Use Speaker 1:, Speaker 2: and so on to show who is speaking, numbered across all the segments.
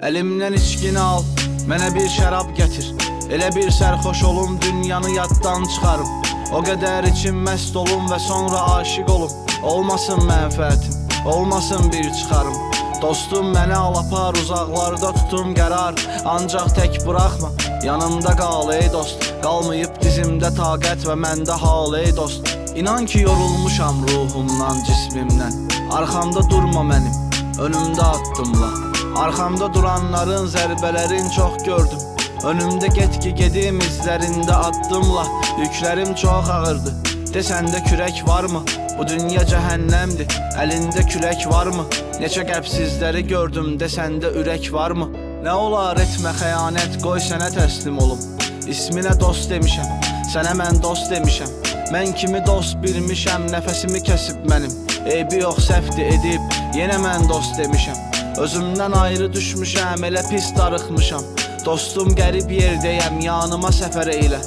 Speaker 1: Əlimdən içkini al, mənə bir şərab gətir. Elə bir sərxoş olum, dünyanı yaddan çıxarım. O qədər içim məst olum və sonra aşiq olum. Olmasın mənfəətim, olmasın bir çıxarım. Dostum məni al apar, uzaqlarda tutum qərar. Ancaq tək buraxma, yanımda qal ey dost. Qalmayıb dizimdə taqət və məndə hal ey dost. İnan ki yorulmuşam ruhumdan, cismimdən. Arxamda durma mənim, önümdə addımla Arxamda duranların zərbələrin çox gördüm. Önümdə get ki gedim izlərində addımla. Yüklərim çox ağırdı. Desəndə kürək varmı? Bu dünya cəhənnəmdir. Əlində külək varmı? Neçə qəbsizləri gördüm Desəndə ürək varmı? Nə olar etmə xəyanət Qoy sənə təslim olum. İsminə dost demişəm Sənə mən dost demişəm. Mən kimi dost bilmişəm Nəfəsimi kəsib mənim. Eybi yox səhvdi edib Yenə mən dost demişəm Özümdən ayrı düşmüşəm Elə pis darıxmışam. Dostum qərib yerdəyəm, yanıma səfər eylə.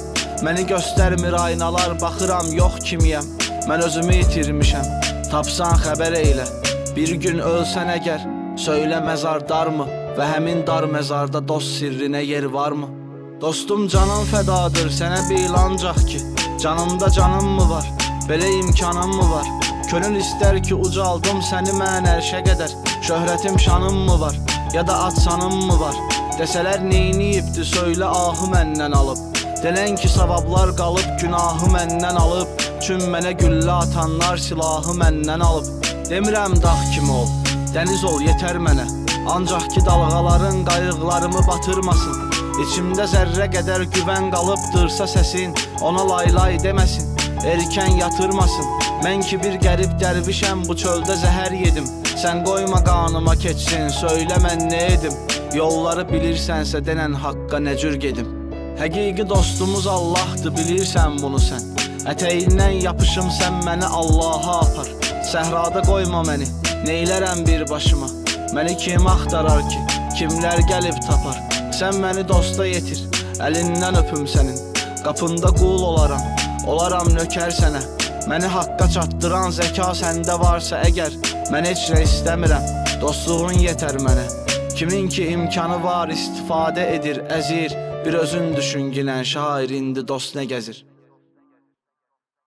Speaker 1: Məni göstərmir aynalar, baxıram yox kimiyəm Mən özümü itirmişəm, tapsan xəbər eylə. Bir gün ölsən əgər, söylə məzar darmı? Və həmin dar məzarda dost sirrinə yer varmı? Dostum canım fədadır, sənə bil ancaq ki Canımda canım mı var, belə imkanım mı var? Könül istər ki ucaldım səni mən ərşə qədər Şöhrətim şanım mı var, ya da atsanım mı var? Desələr neyniyibdi, söylə ahı məndən alıb. Denən ki savablar qalıb, günahı məndən alıb. Çün mənə güllə atanlar silahı məndən alıb. Demirəm dağ kimi ol, dəniz ol, yetər mənə. Ancaq ki dalğaların qayıqlarımı batırmasın. İçimdə zərrə qədər güvən qalıbdırsa səsin Ona laylay deməsin, erkən yatırmasın. Mən ki bir qərib dərvişəm, bu çöldə zəhər yedim. Sən qoyma qanıma keçsin, söylə mən nə edim. Yolları bilirsənsə denən haqqa nə cür gedim. Həqiqi dostumuz Allahdır, bilirsən bunu sən Ətəyindən yapışım sən məni Allaha apar. Səhrada qoyma məni, neylərəm bir başıma? Məni kim axtarar ki, kimlər gəlib tapar? Sən məni dosta yetir, əlindən öpüm sənin Qapında qul olaram, olaram nökər sənə. Məni haqqa çatdıran zəka səndə varsa əgər Mən heç nə istəmirəm, dostluğun yetər mənə. Kimin ki imkanı var istifadə edir, əzir. Bir özün düşün gilən şair indi dost nə gəzir